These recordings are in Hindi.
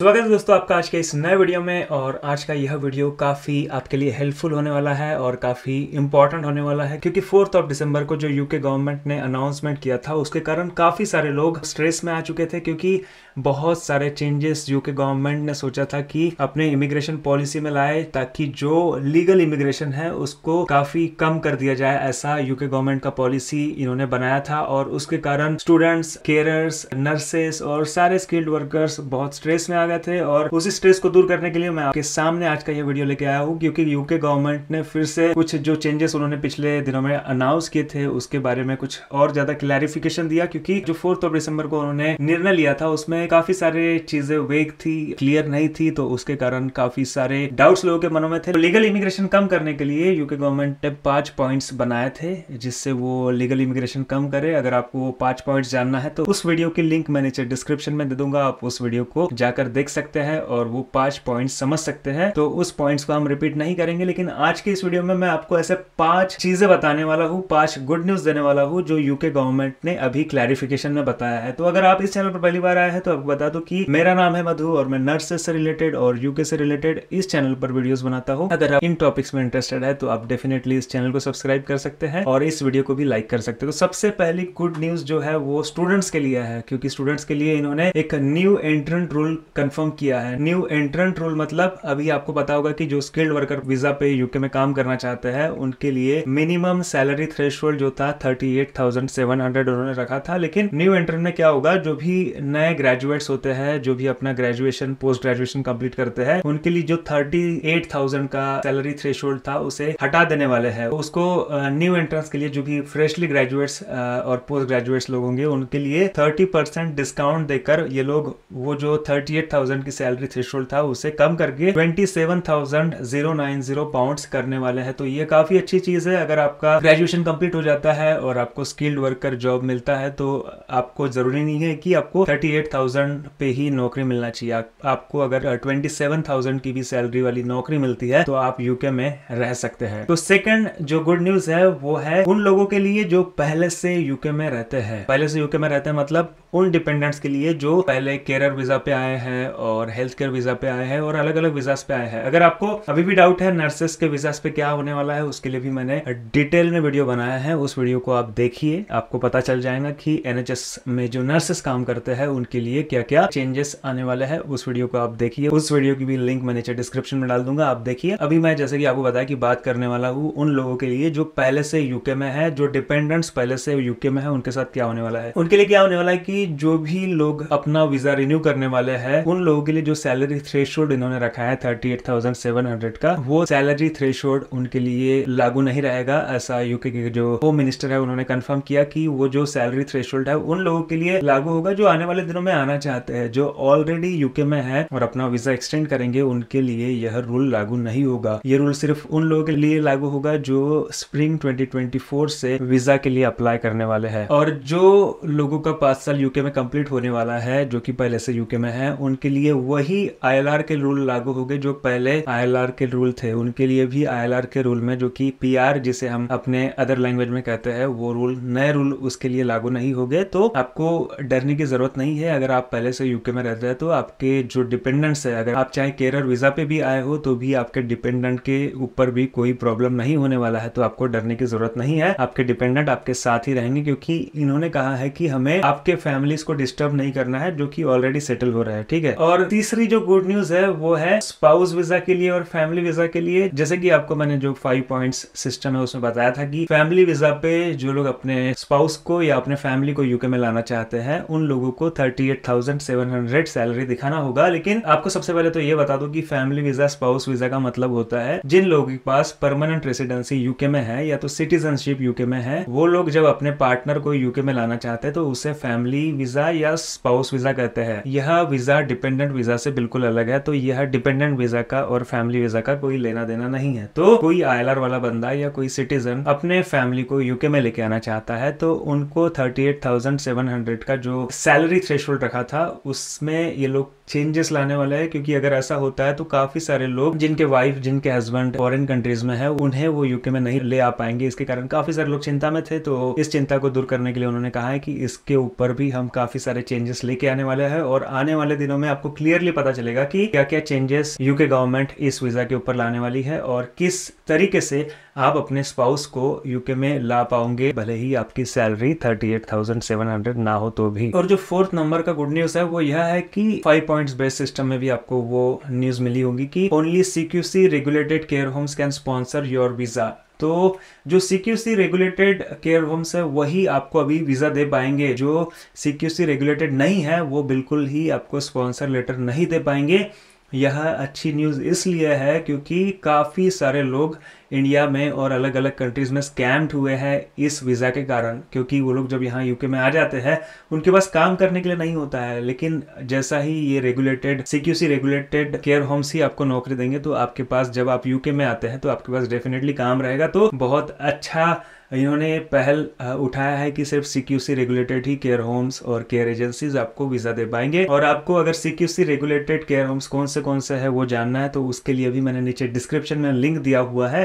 स्वागत है दोस्तों आपका आज के इस नए वीडियो में और आज का यह वीडियो काफ़ी आपके लिए हेल्पफुल होने वाला है और काफ़ी इंपॉर्टेंट होने वाला है क्योंकि फोर्थ ऑफ़ दिसंबर को जो यूके गवर्नमेंट ने अनाउंसमेंट किया था, उसके कारण काफ़ी सारे लोग स्ट्रेस में आ चुके थे क्योंकि बहुत सारे चेंजेस यूके गवर्नमेंट ने सोचा था कि अपने इमिग्रेशन पॉलिसी में लाए ताकि जो लीगल इमिग्रेशन है, उसको काफ़ी कम कर दिया जाए ऐसा यूके गवर्नमेंट का पॉलिसी इन्होंने बनाया था और उसके कारण स्टूडेंट्स केयरर्स नर्सेस और सारे स्किल्ड वर्कर्स बहुत स्ट्रेस में आ गए थे और उसी स्ट्रेस को दूर करने के लिए मैं आपके सामने आज का ये वीडियो लेके आया हूँ, क्योंकि यूके गवर्नमेंट ने फिर से कुछ जो चेंजेस उन्होंने पिछले दिनों में अनाउंस किए थे, उसके बारे में कुछ और ज़्यादा क्लैरिफिकेशन दिया, क्योंकि जो फोर्थ ऑफ़ दिसंबर को उन्होंने निर्णय लिया था, उसमें काफ़ी सारे चीज़ें वेग थी क्लियर नहीं थी तो उसके कारण काफ़ी सारे डाउट्स लोगों के मनों में थे। लीगल इमिग्रेशन कम करने के लिए यूके गवर्नमेंट ने पाँच पॉइंट्स बनाए थे, जिससे वो लीगल इमिग्रेशन कम करे। अगर आपको पाँच पॉइंट्स जानना है तो उस वीडियो की लिंक मैं नीचे डिस्क्रिप्शन में दे दूँगा, आप उस वीडियो को जाकर देख सकते हैं और वो पाँच पॉइंट समझ सकते हैं। तो उस पॉइंट्स को हम रिपीट नहीं करेंगे, लेकिन आज के इस वीडियो में मैं आपको ऐसे पाँच चीज़ें बताने वाला हूँ, पाँच गुड न्यूज़ देने वाला हूँ, जो यूके गवर्नमेंट ने अभी क्लैरिफिकेशन में बताया है। तो अगर आप इस चैनल पर पहली बार आए हैं तो आपको बता दो कि मेरा नाम है मधु और मैं नर्सेस से रिलेटेड और यूके से रिलेटेड इस चैनल पर वीडियोस बनाता हूँ। अगर आप इन टॉपिक्स में इंटरेस्टेड है तो आप डेफिनेटली इस चैनल को सब्सक्राइब कर सकते हैं और इस वीडियो को भी लाइक कर सकते हैं। तो सबसे पहली गुड न्यूज़ जो है, वो स्टूडेंट्स के लिए है, क्योंकि स्टूडेंट्स के लिए इन्होंने एक न्यू एंट्रेंट रूल कंफर्म किया है। न्यू एंट्रेंट रूल मतलब अभी आपको पता होगा कि जो स्किल्ड वर्कर वीज़ा पे यूके में काम करना चाहते हैं, उनके लिए मिनिमम सैलरी थ्रेश जो था thirty eight thousand seven hundred उन्होंने रखा था। लेकिन न्यू एंट्रेंट में क्या होगा, जो भी नए ग्रेजुएट्स होते हैं, जो भी अपना ग्रेजुएशन पोस्ट ग्रेजुएशन कंप्लीट करते हैं, उनके लिए जो थर्टी एट थाउज़ेंड का सैलरी थ्रेश था, उसे हटा देने वाले हैं। उसको न्यू एंट्रेंस के लिए जो भी फ्रेशली ग्रेजुएट्स और पोस्ट ग्रेजुएट्स लोग होंगे, उनके लिए थर्टी परसेंट डिस्काउंट देकर ये लोग, वो जो थर्टी एट थाउज़ेंड की सैलरी थ्रेश था उसे कम करके twenty seven thousand zero nine zero pound करने वाले हैं। तो ये काफ़ी अच्छी चीज़ है अगर आपका ग्रेजुएशन कंप्लीट हो जाता है और आपको स्किल्ड वर्कर जॉब मिलता है तो आपको ज़रूरी नहीं है कि आपको थर्टी एट थाउज़ेंड पे ही नौकरी मिलना चाहिए। आप, आपको अगर ट्वेंटी सेवन थाउज़ेंड की भी सैलरी वाली नौकरी मिलती है तो आप यूके में रह सकते हैं। तो सेकंड जो गुड न्यूज़ है वो है उन लोगों के लिए जो पहले से यूके में रहते हैं। पहले से यूके में रहते हैं मतलब उन डिपेंडेंट्स के लिए जो पहले केयर वीज़ा पे आए हैं और हेल्थ केयर वीज़ा पे आए हैं और अलग अलग वीजास पे आए हैं। अगर आपको अभी भी डाउट है नर्सेस के वीजास पे क्या होने वाला है, उसके लिए भी मैंने डिटेल में वीडियो बनाया है। उस वीडियो को आप देखिए, आपको पता चल जाएगा कि एनएचएस में जो नर्सेस काम करते हैं, उनके लिए क्या क्या चेंजेस आने वाले हैं। उस वीडियो को आप देखिए। उस वीडियो की भी लिंक मैं नीचे डिस्क्रिप्शन में डाल दूँगा, आप देखिए। अभी मैं जैसे कि आपको बताया कि बात करने वाला हूँ उन लोगों के लिए जो पहले से यूके में है, जो डिपेंडेंट्स पहले से यूके में है, उनके साथ क्या होने वाला है? उनके लिए क्या होने वाला है कि जो भी लोग अपना वीज़ा रिन्यू करने वाले हैं उन लोगों के लिए जो सैलरी थ्रेश इन्होंने रखा है thirty eight thousand seven hundred का, वो सैलरी थ्रेश उनके लिए लागू नहीं रहेगा। ऐसा यूके के जो होम मिनिस्टर है, उन्होंने कंफर्म किया कि वो जो सैलरी थ्रेश है, उन लोगों के लिए लागू होगा जो आने वाले दिनों में आना चाहते हैं। जो ऑलरेडी यूके में है और अपना वीज़ा एक्सटेंड करेंगे, उनके लिए यह रूल लागू नहीं होगा। ये रूल सिर्फ़ उन लोगों के लिए लागू होगा जो स्प्रिंग 2024 से वीज़ा के लिए अप्लाई करने वाले हैं। और जो लोगों का पाँच साल यूके में कंप्लीट होने वाला है, जो कि पहले से यूके में है, उनके लिए वही आईएलआर के रूल लागू हो गए जो पहले आईएलआर के रूल थे। उनके लिए भी आईएलआर के रूल में जो कि पीआर जिसे हम अपने अदर लैंग्वेज में कहते हैं, वो रूल नए रूल उसके लिए लागू नहीं हो गए। तो आपको डरने की ज़रूरत नहीं है। अगर आप पहले से यूके में रहते हैं तो आपके जो डिपेंडेंट्स है, अगर आप चाहे केरल वीज़ा पे भी आए हो तो भी आपके डिपेंडेंट के ऊपर भी कोई प्रॉब्लम नहीं होने वाला है। तो आपको डरने की ज़रूरत नहीं है। आपके डिपेंडेंट आपके साथ ही रहेंगे, क्योंकि इन्होंने कहा है कि हमें आपके फैमिलीज़ को डिस्टर्ब नहीं करना है, जो कि ऑलरेडी सेटल हो रहा है। ठीक है? और तीसरी जो गुड न्यूज़ है, वो है स्पाउस वीज़ा के लिए और फैमिली वीज़ा के लिए। जैसे कि आपको मैंने जो फाइव पॉइंट्स सिस्टम है, उसमें बताया था कि फैमिली वीज़ा पे जो लोग अपने स्पाउस को या अपने फैमिली को यूके में लाना चाहते हैं, उन लोगों को thirty eight thousand seven hundred salary दिखाना होगा। लेकिन आपको सबसे पहले तो ये बता दो कि फैमिली वीज़ा स्पाउस वीज़ा का मतलब होता है, जिन लोगों के पास परमानेंट रेसिडेंसी यूके में है या तो सिटीजनशिप यूके में है, वो लोग जब अपने पार्टनर को यूके में लाना चाहते हैं तो उसे फैमिली वीज़ा या स्पाउस वीज़ा कहते हैं। यह वीज़ा डिपेंडेंट वीज़ा से बिल्कुल अलग है तो यह डिपेंडेंट वीज़ा का और फैमिली वीज़ा का कोई लेना देना नहीं है। तो कोई आईएलआर वाला बंदा या कोई सिटीजन अपने फैमिली को यूके में लेके आना चाहता है तो उनको thirty eight thousand seven hundred का जो सैलरी थ्रेश रखा था, उसमें ये लोग चेंजेस लाने वाला है, क्योंकि अगर ऐसा होता है तो काफ़ी सारे लोग, जिनके वाइफ जिनके हस्बैंड फॉरेन कंट्रीज़ में है, उन्हें वो यूके में नहीं ले आ पाएँगे। इसके कारण काफ़ी सारे लोग चिंता में थे तो इस चिंता को दूर करने के लिए उन्होंने कहा है कि इसके ऊपर भी हम काफ़ी सारे चेंजेस लेके आने वाले हैं, और आने वाले दिनों में आपको क्लियरली पता चलेगा कि क्या क्या चेंजेस यूके गवर्नमेंट इस वीज़ा के ऊपर लाने वाली है और किस तरीके से आप अपने स्पाउस को यूके में ला पाओगे, भले ही आपकी salary thirty eight thousand seven hundred ना हो तो भी। और जो फोर्थ नंबर का गुड न्यूज़ है, वो यह है कि फाइव पॉइंट्स बेस्ड सिस्टम में भी आपको वो न्यूज़ मिली होगी कि only CQC regulated care homes can sponsor your visa तो जो सीक्यूसी रेगुलेटेड केयर होम्स है, वही आपको अभी वीज़ा दे पाएँगे। जो सीक्यूसी रेगुलेटेड नहीं है, वो बिल्कुल ही आपको स्पॉन्सर लेटर नहीं दे पाएँगे। यह अच्छी न्यूज़ इसलिए है क्योंकि काफ़ी सारे लोग इंडिया में और अलग अलग कंट्रीज़ में स्कैम्ड हुए हैं इस वीज़ा के कारण, क्योंकि वो लोग जब यहाँ यूके में आ जाते हैं, उनके पास काम करने के लिए नहीं होता है। लेकिन जैसा ही ये regulated CQC regulated care homes ही आपको नौकरी देंगे तो आपके पास जब आप यूके में आते हैं तो आपके पास डेफिनेटली काम रहेगा। तो बहुत अच्छा इन्होंने पहल उठाया है कि सिर्फ़ सीक्यूसी रेगुलेटेड ही केयर होम्स और केयर एजेंसीज आपको वीज़ा दे पाएँगे। और आपको अगर सीक्यूसी रेगुलेटेड केयर होम्स कौन से कौन से है वो जानना है तो उसके लिए भी मैंने नीचे डिस्क्रिप्शन में लिंक दिया हुआ है।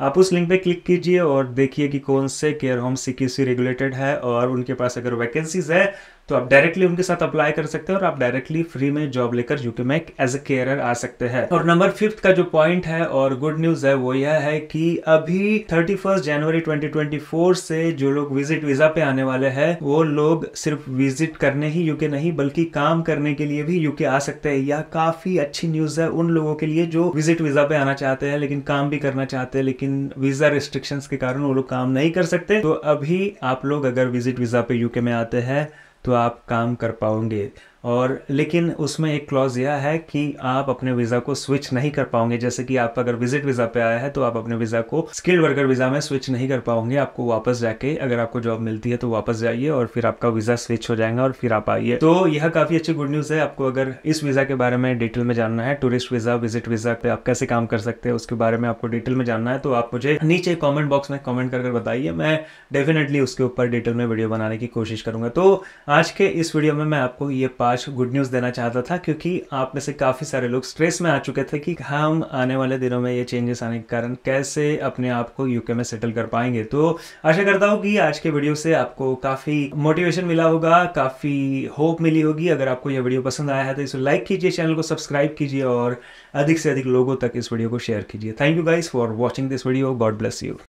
आप उस लिंक पे क्लिक कीजिए और देखिए कि कौन से केयर होम सीक्यूसी रेगुलेटेड है और उनके पास अगर वैकेंसीज है तो आप डायरेक्टली उनके साथ अप्लाई कर सकते हैं और आप डायरेक्टली फ्री में जॉब लेकर यूके में एज ए केयर आ सकते हैं। और नंबर फिफ्थ का जो पॉइंट है और गुड न्यूज़ है, वो यह है कि अभी थर्टी जनवरी 2024 से जो लोग विज़िट वीज़ा पे आने वाले हैं, वो लोग सिर्फ़ विज़िट करने ही यूके नहीं, बल्कि काम करने के लिए भी यूके आ सकते हैं। यह काफ़ी अच्छी न्यूज़ है उन लोगों के लिए जो विज़िट वीज़ा पे आना चाहते हैं, लेकिन काम भी करना चाहते हैं, लेकिन वीज़ा रिस्ट्रिक्शंस के कारण वो लोग काम नहीं कर सकते। तो अभी आप लोग अगर विज़िट वीज़ा पे यूके में आते हैं तो आप काम कर पाओगे। और लेकिन उसमें एक क्लॉज यह है कि आप अपने वीज़ा को स्विच नहीं कर पाओगे। जैसे कि आप अगर विज़िट वीज़ा पे आया है तो आप अपने वीज़ा को स्किल्ड वर्कर वीज़ा में स्विच नहीं कर पाओगे। आपको वापस जाके अगर आपको जॉब मिलती है तो वापस जाइए और फिर आपका वीज़ा स्विच हो जाएगा और फिर आप आइए। तो यह काफ़ी अच्छी गुड न्यूज़ है। आपको अगर इस वीज़ा के बारे में डिटेल में जानना है टूरिस्ट वीज़ा विज़िट वीज़ा पे आप कैसे काम कर सकते हैं, उसके बारे में आपको डिटेल में जानना है तो आप मुझे नीचे कॉमेंट बॉक्स में कॉमेंट कर बताइए। मैं डेफिनेटली उसके ऊपर डिटेल में वीडियो बनाने की कोशिश करूँगा। तो आज के इस वीडियो में मैं आपको ये पाँच गुड न्यूज़ देना चाहता था क्योंकि आप में से काफ़ी सारे लोग स्ट्रेस में आ चुके थे कि हम आने वाले दिनों में ये चेंजेस आने के कारण कैसे अपने आप को यूके में सेटल कर पाएँगे। तो आशा करता हूँ कि आज के वीडियो से आपको काफ़ी मोटिवेशन मिला होगा, काफ़ी होप मिली होगी। अगर आपको यह वीडियो पसंद आया है तो इसे लाइक कीजिए चैनल को सब्सक्राइब कीजिए और अधिक से अधिक लोगों तक इस वीडियो को शेयर कीजिए। Thank you guys for watching this video God bless you